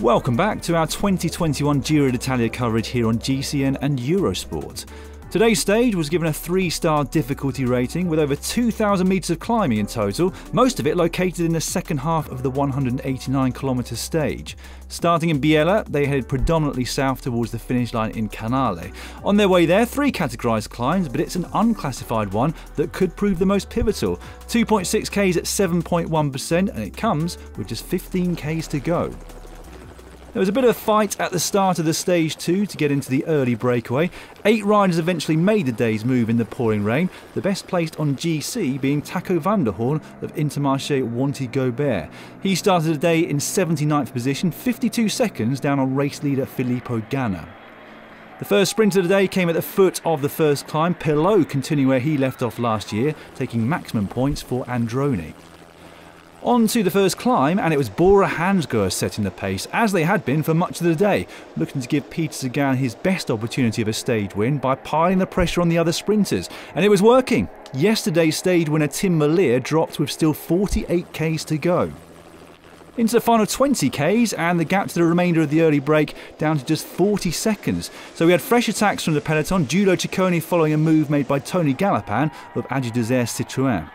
Welcome back to our 2021 Giro d'Italia coverage here on GCN and Eurosport. Today's stage was given a three star difficulty rating with over 2,000 metres of climbing in total, most of it located in the second half of the 189 km stage. Starting in Biella, they headed predominantly south towards the finish line in Canale. On their way there, three categorised climbs, but it's an unclassified one that could prove the most pivotal. 2.6 Ks at 7.1%, and it comes with just 15 Ks to go. There was a bit of a fight at the start of the stage two to get into the early breakaway. Eight riders eventually made the day's move in the pouring rain, the best placed on GC being Taco van der Hoorn of Intermarché Wanty Gobert. He started the day in 79th position, 52 seconds down on race leader Filippo Ganna. The first sprint of the day came at the foot of the first climb, Pellaud continuing where he left off last year, taking maximum points for Androni. On to the first climb, and it was Bora Hansgrohe setting the pace, as they had been for much of the day, looking to give Peter Sagan his best opportunity of a stage win by piling the pressure on the other sprinters. And it was working. Yesterday's stage winner Tim Merlier dropped with still 48 Ks to go. Into the final 20 Ks, and the gap to the remainder of the early break down to just 40 seconds. So we had fresh attacks from the peloton, Giulio Ciccone following a move made by Tony Gallopin of AG2R Citroën.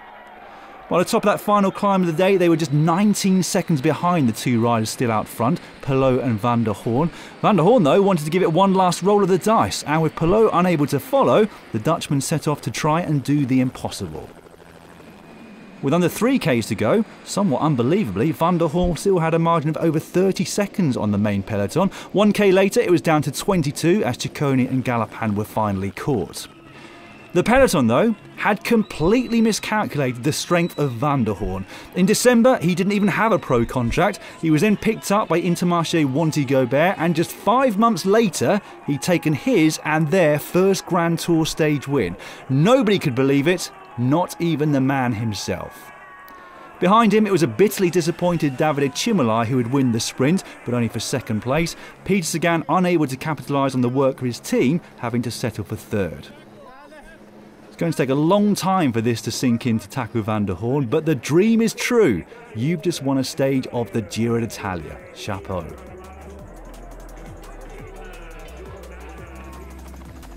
At the top of that final climb of the day, they were just 19 seconds behind the two riders still out front, Pellaud and Van der Hoorn. Van der Hoorn, though, wanted to give it one last roll of the dice, and with Pellaud unable to follow, the Dutchman set off to try and do the impossible. With under 3Ks to go, somewhat unbelievably, Van der Hoorn still had a margin of over 30 seconds on the main peloton. 1K later, it was down to 22 as Ciccone and Gallopin were finally caught. The peloton, though, had completely miscalculated the strength of Van der Hoorn. In December, he didn't even have a pro contract. He was then picked up by Intermarché Wanty Gobert, and just five months later, he'd taken his and their first Grand Tour stage win. Nobody could believe it, not even the man himself. Behind him, it was a bitterly disappointed Davide Cimolai who would win the sprint, but only for second place. Peter Sagan unable to capitalise on the work of his team, having to settle for third. It's going to take a long time for this to sink into Taco van der Hoorn, but the dream is true. You've just won a stage of the Giro d'Italia. Chapeau.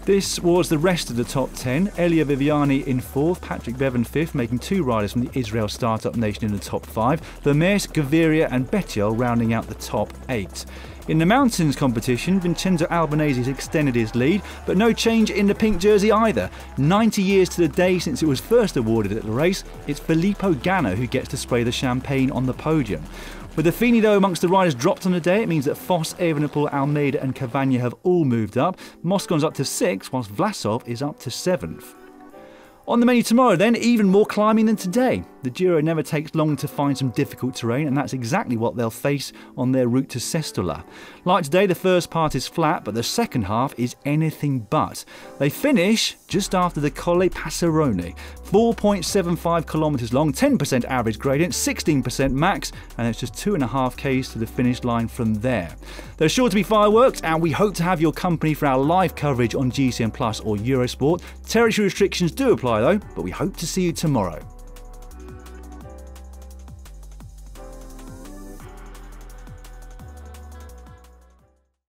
This was the rest of the top 10. Elia Viviani in fourth, Patrick Bevan fifth, making two riders from the Israel startup nation in the top five. Vermeersch, Gaviria, and Bettiol rounding out the top eight. In the mountains competition, Vincenzo Albanese extended his lead, but no change in the pink jersey either. 90 years to the day since it was first awarded at the race, it's Filippo Ganna who gets to spray the champagne on the podium. With Affini though amongst the riders dropped on the day, it means that Foss, Evenepoel, Almeida and Cavagna have all moved up. Moscon's up to 6th, whilst Vlasov is up to 7th. On the menu tomorrow, then, even more climbing than today. The Giro never takes long to find some difficult terrain, and that's exactly what they'll face on their route to Sestola. Like today, the first part is flat, but the second half is anything but. They finish just after the Colle Passerino, 4.75 kilometres long, 10% average gradient, 16% max, and it's just 2.5 Ks to the finish line from there. There's sure to be fireworks, and we hope to have your company for our live coverage on GCN Plus or Eurosport. Territory restrictions do apply though, but we hope to see you tomorrow.